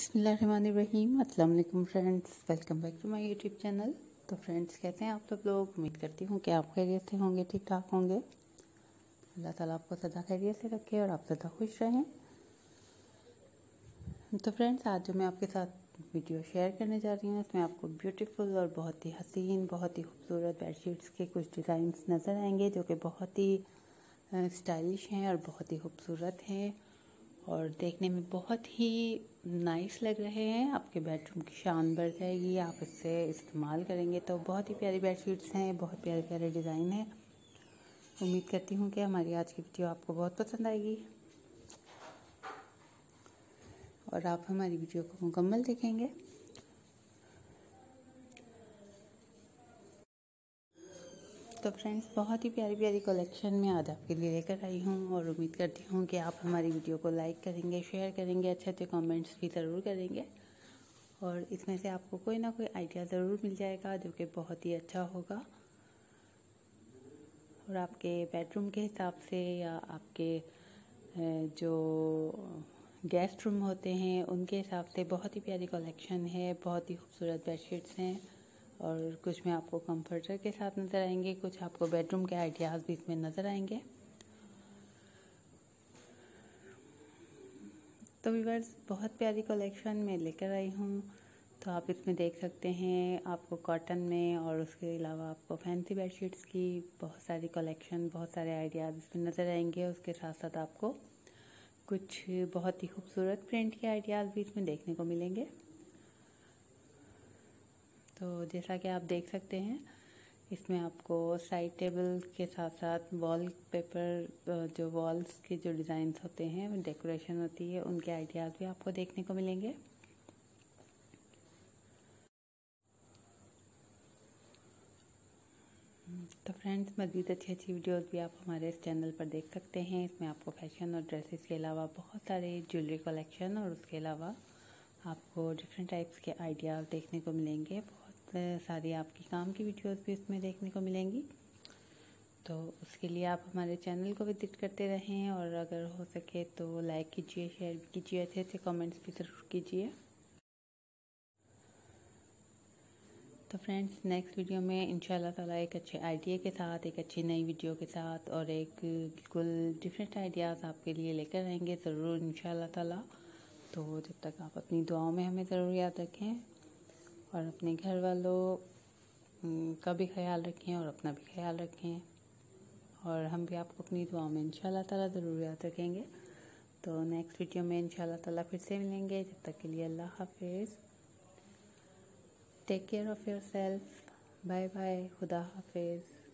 बसमीम friends, welcome back to my YouTube channel. तो friends, कैसे हैं आप सब लोग? उम्मीद करती हूँ कि आप खैरियत से होंगे ठीक ठाक होंगे। अल्लाह ताला आपको सदा खैरियत से रखे और आप सदा खुश रहें। तो फ्रेंड्स, आज जो मैं आपके साथ वीडियो शेयर करने जा रही हूँ, इसमें आपको ब्यूटीफुल और बहुत ही हसीन, बहुत ही खूबसूरत बेडशीट्स के कुछ डिज़ाइंस नज़र आएँगे, जो कि बहुत ही स्टाइलिश हैं और बहुत ही खूबसूरत हैं। और देखने में बहुत ही नाइस लग रहे हैं। आपके बेडरूम की शान बढ़ जाएगी। आप इससे इस्तेमाल करेंगे तो बहुत ही प्यारी बेडशीट्स हैं, बहुत प्यारे प्यारे डिज़ाइन हैं। उम्मीद करती हूँ कि हमारी आज की वीडियो आपको बहुत पसंद आएगी। और आप हमारी वीडियो को मुकम्मल देखेंगे। तो फ्रेंड्स बहुत ही प्यारी प्यारी कलेक्शन में आज आपके लिए लेकर आई हूँ और उम्मीद करती हूँ कि आप हमारी वीडियो को लाइक करेंगे शेयर करेंगे अच्छे अच्छे कमेंट्स भी ज़रूर करेंगे। और इसमें से आपको कोई ना कोई आइडिया ज़रूर मिल जाएगा जो कि बहुत ही अच्छा होगा। और आपके बेडरूम के हिसाब से या आपके जो गेस्ट रूम होते हैं, उनके हिसाब से बहुत ही प्यारी कलेक्शन है, बहुत ही खूबसूरत बेडशीट्स हैं। और कुछ में आपको कंफर्टर के साथ नज़र आएँगे, कुछ आपको बेडरूम के आइडियाज़ भी इसमें नज़र आएँगे। तो वीवर्स बहुत प्यारी कलेक्शन में लेकर आई हूँ। तो आप इसमें देख सकते हैं, आपको कॉटन में और उसके अलावा आपको फैंसी बेडशीट्स की बहुत सारी कलेक्शन बहुत सारे आइडियाज़ इसमें नज़र आएँगे। उसके साथ साथ आपको कुछ बहुत ही खूबसूरत प्रिंट के आइडियाज़ भी इसमें देखने को मिलेंगे। तो जैसा कि आप देख सकते हैं, इसमें आपको साइड टेबल के साथ साथ वॉल पेपर जो वॉल्स के जो डिज़ाइंस होते हैं डेकोरेशन होती है, उनके आइडियाज़ भी आपको देखने को मिलेंगे। तो फ्रेंड्स मज़ीद अच्छी अच्छी वीडियोस भी आप हमारे इस चैनल पर देख सकते हैं। इसमें आपको फ़ैशन और ड्रेसेस के अलावा बहुत सारे ज्वेलरी कलेक्शन और उसके अलावा आपको डिफरेंट टाइप्स के आइडियाज़ देखने को मिलेंगे। सारी आपकी काम की वीडियोस भी इसमें देखने को मिलेंगी। तो उसके लिए आप हमारे चैनल को विज़िट करते रहें और अगर हो सके तो लाइक कीजिए शेयर भी कीजिए, अच्छे अच्छे कमेंट्स भी ज़रूर कीजिए। तो फ्रेंड्स नेक्स्ट वीडियो में इन ताला एक अच्छे आइडिया के साथ, एक अच्छी नई वीडियो के साथ और एक बिल्कुल डिफरेंट आइडियाज़ आपके लिए लेकर आएँगे ज़रूर इन ताला। तो जब तक आप अपनी दुआओं में हमें ज़रूर याद रखें और अपने घर वालों का भी ख्याल रखें और अपना भी ख्याल रखें। और हम भी आपको अपनी दुआओं में इंशाल्लाह ताला ज़रूर याद रखेंगे। तो नेक्स्ट वीडियो में इंशाल्लाह ताला फिर से मिलेंगे। जब तक के लिए अल्लाह हाफिज़। Take care of your self bye bye खुदा हाफिज़।